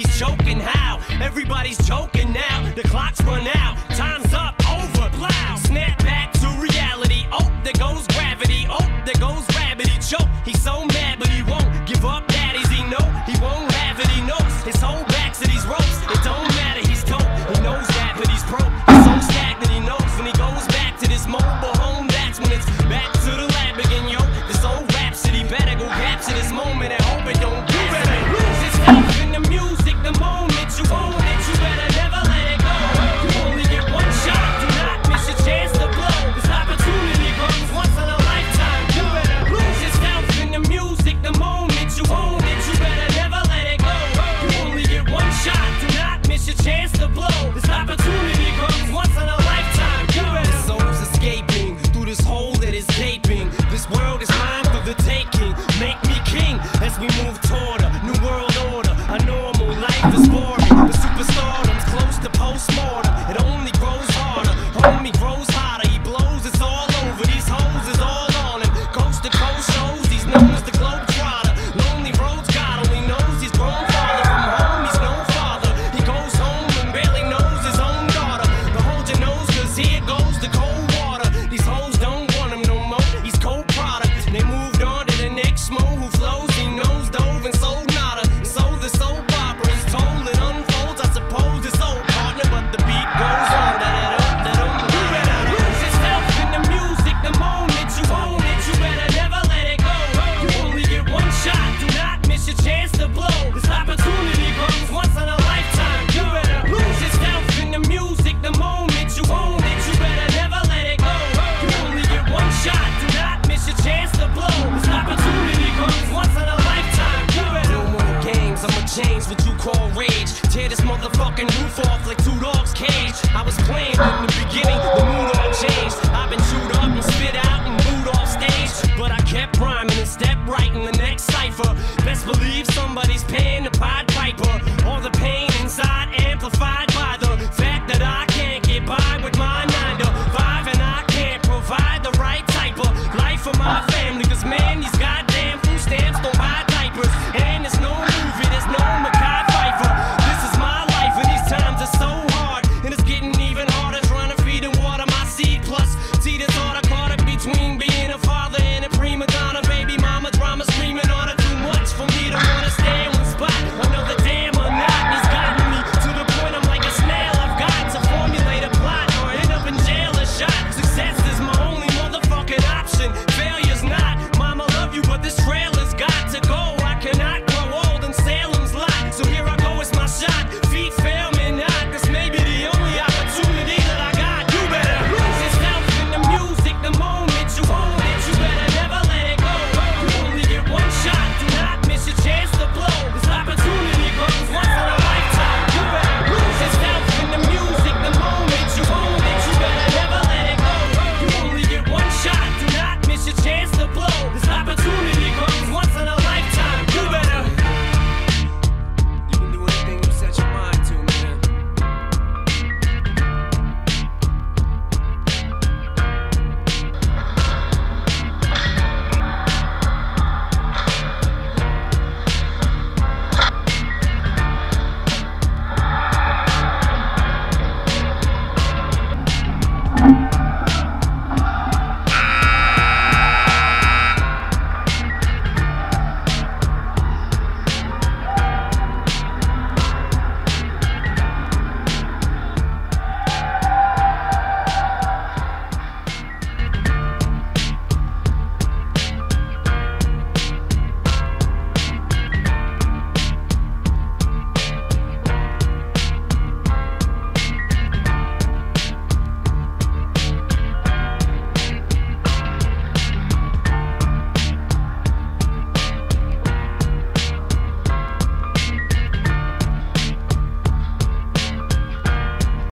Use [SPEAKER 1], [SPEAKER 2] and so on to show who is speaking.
[SPEAKER 1] He's choking how? Everybody's choking now. This world is mine for the taking. Make me king as we move toward I was playing in the beginning, the mood all changed. I've been chewed up and spit out and booed off stage. But I kept rhyming and stepped right in the next cipher. Best believe somebody's paying.